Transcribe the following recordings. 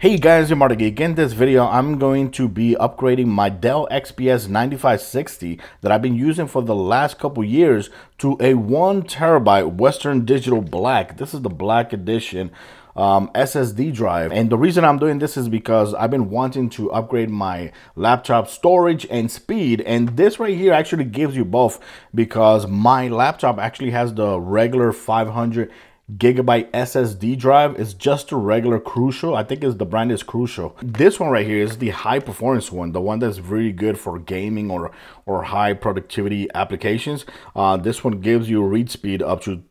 Hey guys, I'm Geek. In this video, I'm going to be upgrading my Dell XPS 9560 that I've been using for the last couple years to a one terabyte Western Digital Black. This is the Black Edition um, SSD drive. And the reason I'm doing this is because I've been wanting to upgrade my laptop storage and speed. And this right here actually gives you both because my laptop actually has the regular 500 gigabyte SSD drive is just a regular Crucial. I think is the brand is Crucial. This one right here is the high performance one, the one that's really good for gaming or or high productivity applications. Uh, this one gives you read speed up to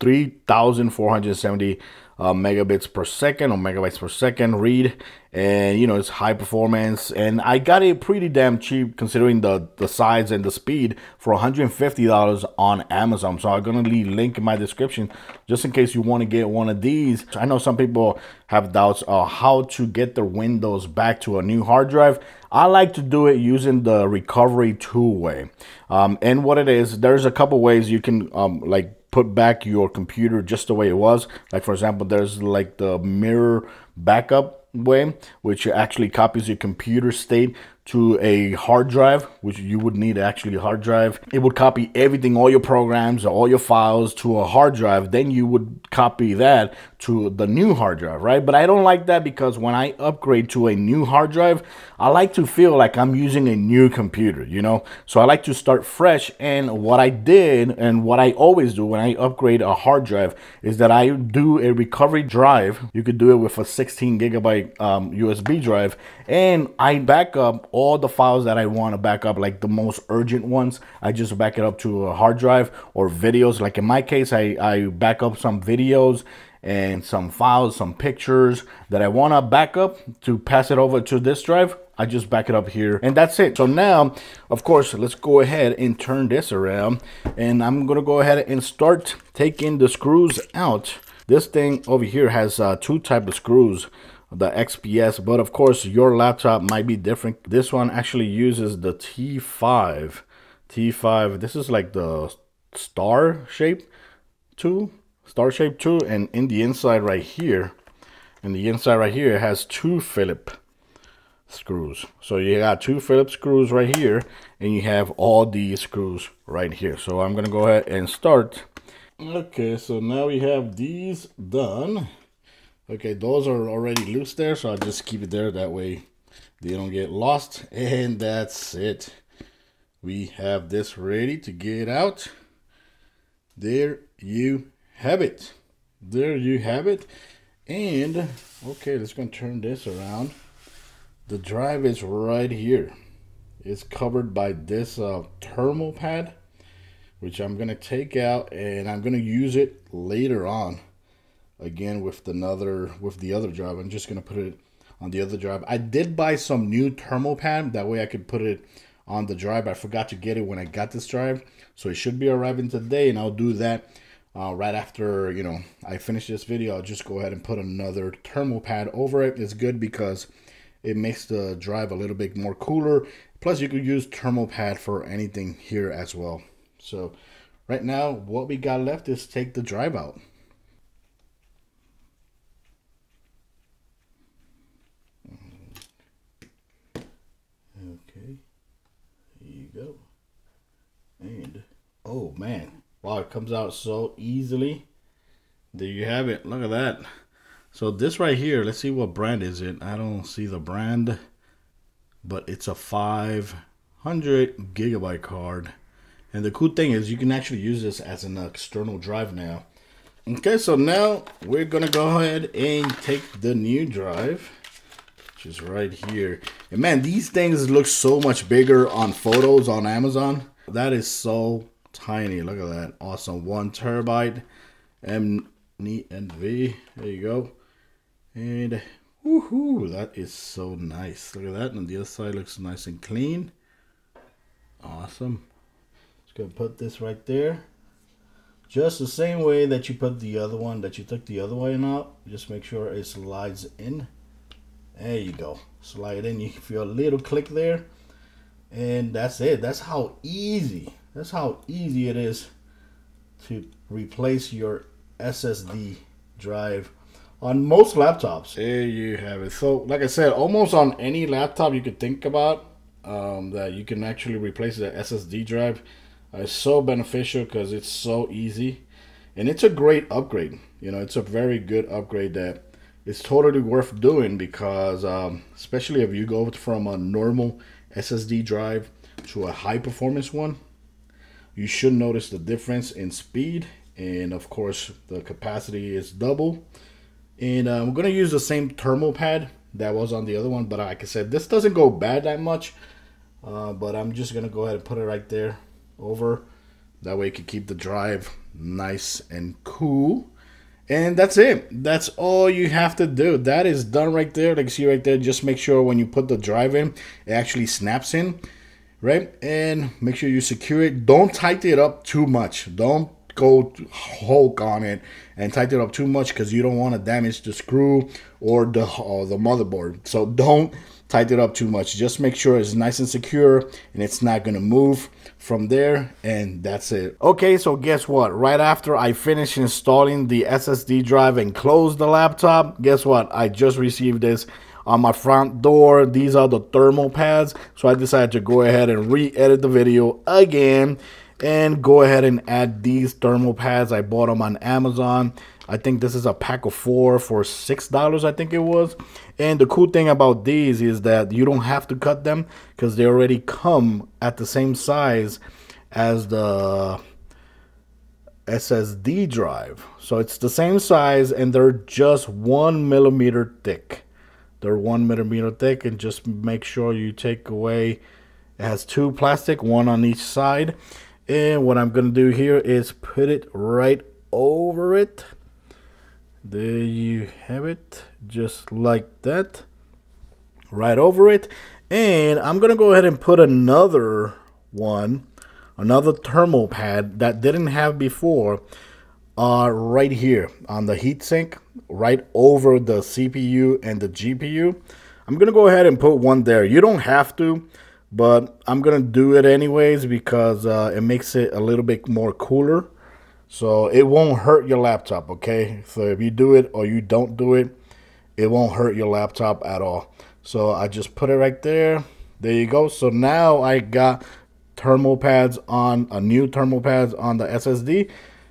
3,470 uh, megabits per second or megabytes per second read. And you know it's high performance. And i got it pretty damn cheap considering the the size and the speed for $150 on amazon. So i'm gonna leave link in my description just in case you want to get one of these. I know some people have doubts on how to get their windows back to a new hard drive. I like to do it using the recovery two way. Um, and what it is, there's a couple ways you can um, like put back your computer just the way it was. Like for example, there's like the mirror backup way, which actually copies your computer state to a hard drive, which you would need actually a hard drive. It would copy everything, all your programs, all your files to a hard drive. Then you would copy that to the new hard drive, right? But I don't like that because when I upgrade to a new hard drive, I like to feel like I'm using a new computer, you know? So I like to start fresh. And what I did and what I always do when I upgrade a hard drive is that I do a recovery drive. You could do it with a 16 gigabyte um, USB drive and I back up all the files that I want to back up, like the most urgent ones. I just back it up to a hard drive or videos. Like in my case, I, I back up some videos and some files, some pictures that I want to back up to pass it over to this drive. I just back it up here and that's it. So now, of course, let's go ahead and turn this around and I'm going to go ahead and start taking the screws out. This thing over here has uh, two type of screws the XPS, but of course your laptop might be different. This one actually uses the T5. T5, this is like the star shape tool, star shape tool, and in the inside right here, in the inside right here, it has two Phillips screws. So you got two Phillips screws right here, and you have all these screws right here. So I'm gonna go ahead and start. Okay, so now we have these done. Okay, those are already loose there, so I'll just keep it there. That way they don't get lost. And that's it. We have this ready to get out. There you have it. There you have it. And, okay, let's go turn this around. The drive is right here. It's covered by this uh, thermal pad, which I'm going to take out and I'm going to use it later on again with another with the other drive. I'm just gonna put it on the other drive. I did buy some new thermal pad that way I could put it on the drive. I forgot to get it when I got this drive, so it should be arriving today, and I'll do that uh, right after you know I finish this video. I'll just go ahead and put another thermal pad over it. It's good because it makes the drive a little bit more cooler. Plus, you could use thermal pad for anything here as well. So right now, what we got left is take the drive out. Okay, there you go. And, oh man. Wow, it comes out so easily. There you have it. Look at that. So this right here, let's see what brand is it. I don't see the brand, but it's a 500 gigabyte card. And the cool thing is you can actually use this as an external drive now. Okay, so now we're gonna go ahead and take the new drive which is right here. And man, these things look so much bigger on photos on Amazon. That is so tiny. Look at that. Awesome. One terabyte MNV. There you go. And woohoo, that is so nice. Look at that. And the other side looks nice and clean. Awesome. Just gonna put this right there. Just the same way that you put the other one that you took the other one out. Just make sure it slides in. There you go. Slide in. You feel a little click there. And that's it. That's how easy. That's how easy it is to replace your SSD drive. on most laptops. There you have it. So, like I said, almost on any laptop you could think about um, that you can actually replace the SSD drive. Uh, it's so beneficial because it's so easy, and it's a great upgrade. You know, it's a very good upgrade that it's totally worth doing because, um, especially if you go from a normal SSD drive to a high performance one, you should notice the difference in speed and of course the capacity is double. And uh, I'm gonna use the same thermal pad that was on the other one but like I said this doesn't go bad that much uh, but I'm just gonna go ahead and put it right there over. That way you can keep the drive nice and cool. And that's it. That's all you have to do. That is done right there. Like see right there just make sure when you put the drive in it actually snaps in right? And make sure you secure it. Don't tighten it up too much. Don't go Hulk on it and tighten it up too much because you don't want to damage the screw or the uh, the motherboard. So don't tighten it up too much. Just make sure it's nice and secure and it's not going to move from there and that's it. Okay, so guess what? Right after I finished installing the SSD drive and closed the laptop, guess what? I just received this on my front door. These are the thermal pads. So I decided to go ahead and re-edit the video again and go ahead and add these thermal pads. I bought them on Amazon. I think this is a pack of four for six dollars. I think it was. And the cool thing about these is that you don't have to cut them because they already come at the same size as the SSD drive. So it's the same size and they're just one millimeter thick. They're one millimeter thick and just make sure you take away. It has two plastic, one on each side. And what I'm going to do here is put it right over it. There you have it, just like that. Right over it. And I'm to go ahead and put another one, another thermal pad that didn't have before, uh, right here on the heatsink, right over the CPU and the GPU. I'm to go ahead and put one there. You don't have to but I'm gonna do it anyways because uh, it makes it a little bit more cooler so it won't hurt your laptop okay? So if you do it or you don't do it it won't hurt your laptop at all. So I just put it right there. There you go. So now I got thermal pads on a new thermal pads on the SSD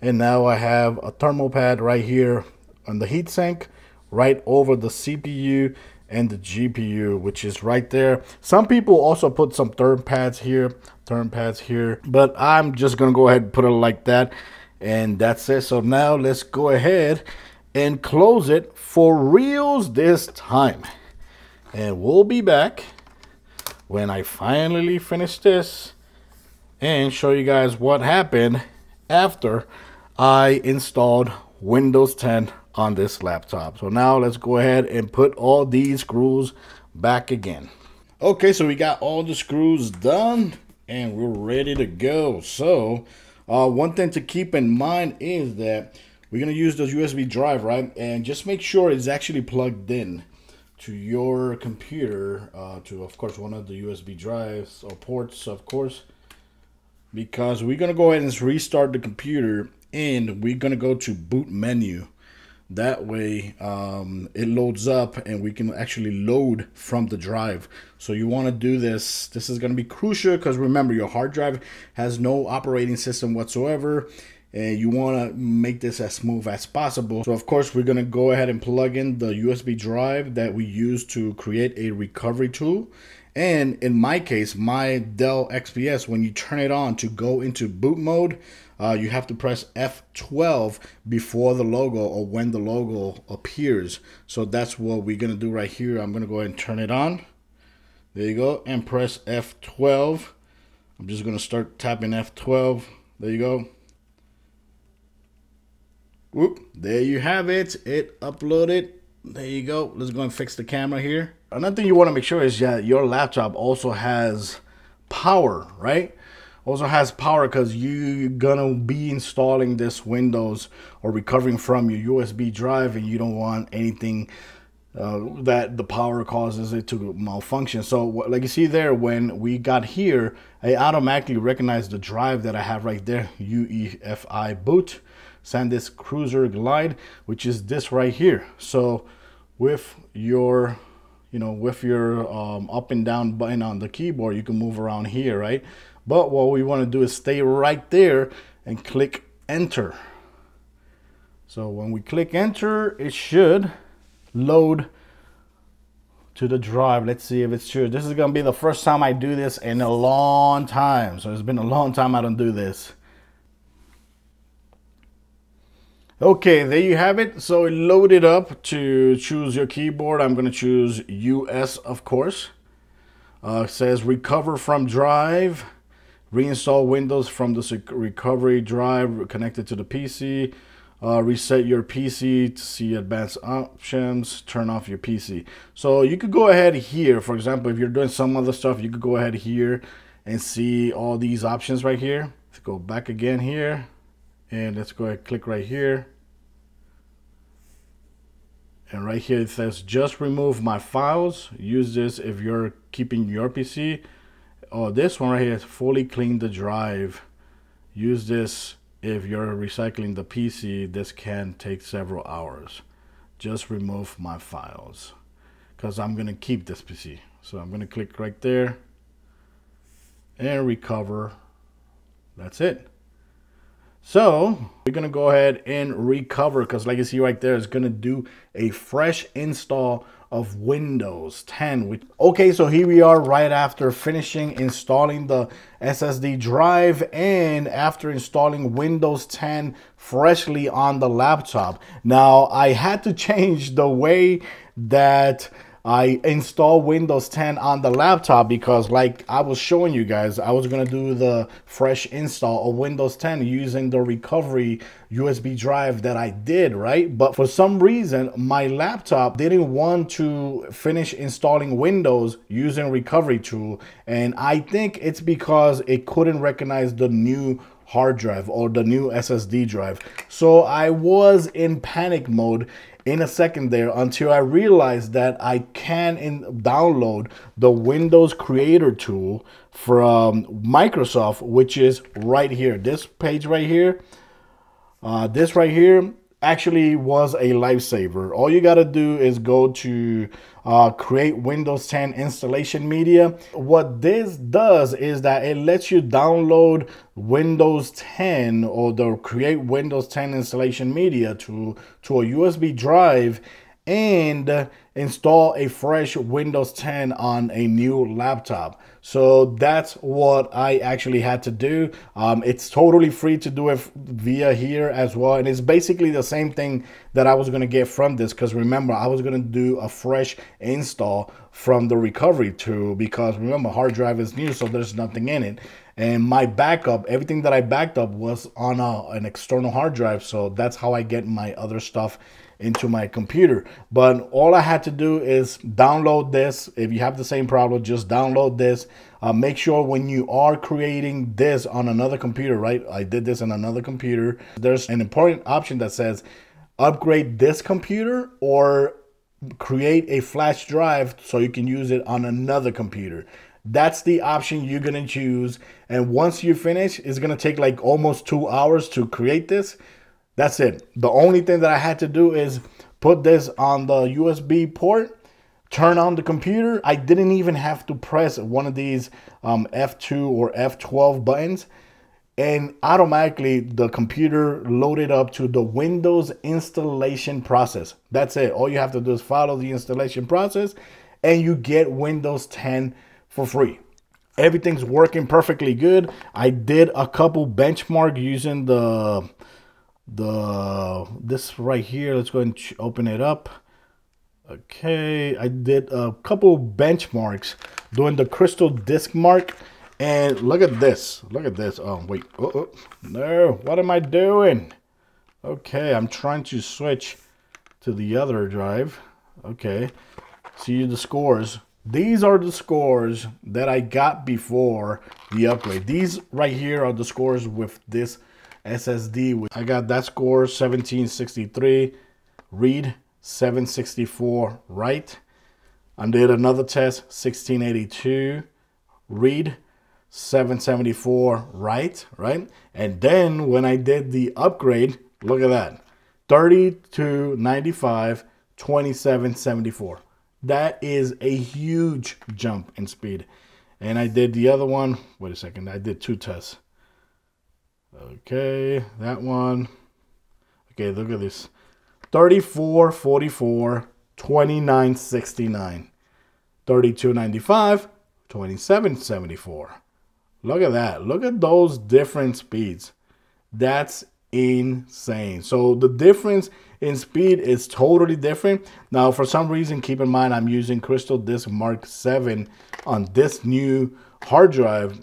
and now I have a thermal pad right here on the heatsink right over the CPU and the GPU, which is right there. Some people also put some third pads here, third pads here, but I'm just gonna go ahead and put it like that. And that's it. So now let's go ahead and close it for reals this time. And we'll be back when I finally finish this and show you guys what happened after I installed Windows 10 on this laptop. So now let's go ahead and put all these screws back again. Okay, so we got all the screws done and we're ready to go. So uh, one thing to keep in mind is that we're going to use this USB drive, right? And just make sure it's actually plugged in to your computer, uh, to, of course, one of the USB drives or ports, of course, because we're going to go ahead and restart the computer and we're going to go to boot menu that way um, it loads up and we can actually load from the drive. So you want to do this this is going to be crucial because remember your hard drive has no operating system whatsoever and you want to make this as smooth as possible. So of course we're going to go ahead and plug in the USB drive that we use to create a recovery tool. And in my case my Dell XPS when you turn it on to go into boot mode uh, you have to press F12 before the logo or when the logo appears. So that's what we're going to do right here. I'm going to go ahead and turn it on. There you go. And press F12. I'm just going to start tapping F12. There you go. Whoop. There you have it. It uploaded. There you go. Let's go and fix the camera here. Another thing you want to make sure is that your laptop also has power, right? Also has power because you're gonna be installing this Windows or recovering from your USB drive and you don't want anything uh, that the power causes it to malfunction. So like you see there, when we got here, I automatically recognized the drive that I have right there, UEFI boot. SanDisk Cruzer Glide, which is this right here. So with your you know, with your um, up and down button on the keyboard, you can move around here, right? But what we want to do is stay right there and click enter. So when we click enter, it should load to the drive. Let's see if it's true. This is going to be the first time I do this in a long time. So it's been a long time I don't do this. Okay, there you have it. So load it up to choose your keyboard. I'm going to choose US, of course. Uh, says recover from drive. Reinstall Windows from the recovery drive connected to the PC. Uh, reset your PC to see advanced options. Turn off your PC. So you could go ahead here. For example, if you're doing some other stuff, you could go ahead here and see all these options right here. Let's go back again here and let's go ahead click right here and right here it says just remove my files. Use this if you're keeping your PC oh this one right here is fully clean the drive. Use this if you're recycling the PC this can take several hours. Just remove my files because I'm gonna keep this PC so I'm gonna click right there and recover. That's it so we're gonna go ahead and recover because like you see right there, it's gonna do a fresh install of Windows 10. Okay, so here we are right after finishing installing the SSD drive and after installing Windows 10 freshly on the laptop. Now I had to change the way that I installed Windows 10 on the laptop because like I was showing you guys, I was to do the fresh install of Windows 10 using the recovery USB drive that I did, right? But for some reason, my laptop didn't want to finish installing Windows using recovery tool. And I think it's because it couldn't recognize the new hard drive or the new SSD drive. So I was in panic mode in a second there until I realized that I can in, download the Windows Creator tool from Microsoft, which is right here. This page right here, uh, this right here actually was a lifesaver. All you got to do is go to uh, create Windows 10 installation media. What this does is that it lets you download Windows 10 or the create Windows 10 installation media to, to a USB drive and install a fresh Windows 10 on a new laptop. So that's what I actually had to do. Um, it's totally free to do it via here as well. And it's basically the same thing that I was going to get from this. Because remember, I was going to do a fresh install from the recovery tool. Because remember, hard drive is new, so there's nothing in it. And my backup, everything that I backed up was on a, an external hard drive. So that's how I get my other stuff into my computer. But all I had to do is download this. If you have the same problem, just download this. Uh, make sure when you are creating this on another computer, right? I did this on another computer. There's an important option that says upgrade this computer or create a flash drive so you can use it on another computer. That's the option you're to choose. And once you finish, it's to take like almost two hours to create this. That's it. The only thing that I had to do is put this on the USB port, turn on the computer. I didn't even have to press one of these um, F2 or F12 buttons. And automatically the computer loaded up to the Windows installation process. That's it. All you have to do is follow the installation process and you get Windows 10 for free. Everything's working perfectly good. I did a couple benchmark using the the this right here let's go and open it up. Okay i did a couple benchmarks doing the crystal disk mark and look at this look at this oh wait oh, oh. no what am i doing? Okay i'm trying to switch to the other drive okay see the scores. These are the scores that i got before the upgrade. These right here are the scores with this SSD. I got that score 1763, read 764 write. I did another test 1682, read 774 write, right? And then when I did the upgrade, Look at that. 32, 95, 27, 74. That is a huge jump in speed. And I did the other one. Wait a second. I did two tests. Okay, that one. Okay, look at this. 34, 44, 29, 69. 32, 95, 27, 74. Look at that. Look at those different speeds. That's insane. So the difference in speed is totally different. Now, for some reason, keep in mind, I'm using Crystal Disk Mark 7 on this new hard drive.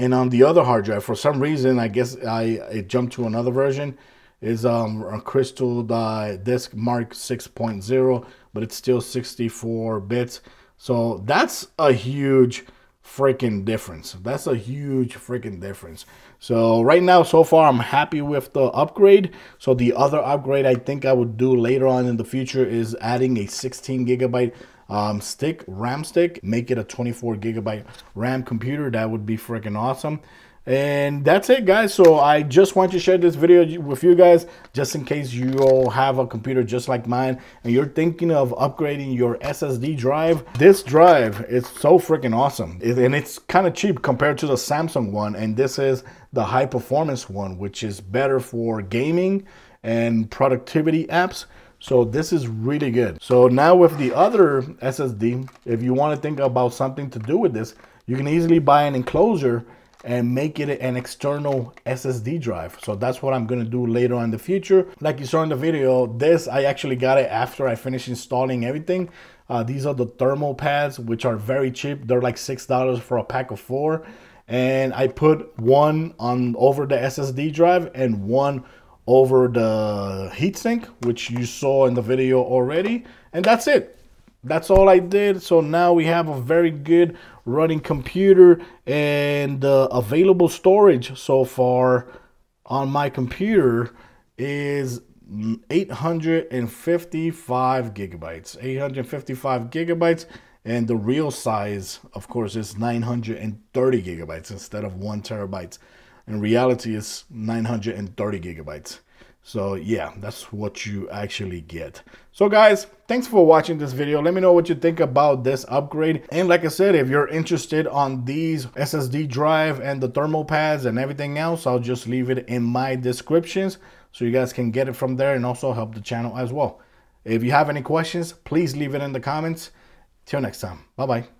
And on the other hard drive, for some reason, I guess I it jumped to another version, is um, a Crystal Disk Mark 6.0, but it's still 64 bits. So that's a huge freaking difference. That's a huge freaking difference. So right now, so far, I'm happy with the upgrade. So the other upgrade I think I would do later on in the future is adding a 16 gigabyte um, stick, RAM stick, make it a 24 gigabyte RAM computer. That would be freaking awesome. And that's it, guys. So I just want to share this video with you guys, just in case you all have a computer just like mine and you're thinking of upgrading your SSD drive. This drive is so freaking awesome. and it's kind of cheap compared to the Samsung one. And this is the high performance one, which is better for gaming and productivity apps. So this is really good. So now with the other SSD, if you want to think about something to do with this, you can easily buy an enclosure and make it an external SSD drive. So that's what I'm gonna do later on in the future. Like you saw in the video, this I actually got it after I finished installing everything. Uh, these are the thermal pads, which are very cheap. They're like $6 for a pack of four. And I put one on over the SSD drive and one over the heatsink, which you saw in the video already. And that's it that's all I did. So now we have a very good running computer and uh, available storage so far on my computer is 855 gigabytes 855 gigabytes and the real size of course is 930 gigabytes instead of one terabytes in reality it's 930 gigabytes so yeah, that's what you actually get. So guys, thanks for watching this video. Let me know what you think about this upgrade. And like I said, if you're interested on these SSD drive and the thermal pads and everything else, I'll just leave it in my descriptions so you guys can get it from there and also help the channel as well. If you have any questions, please leave it in the comments. Till next time. Bye-bye.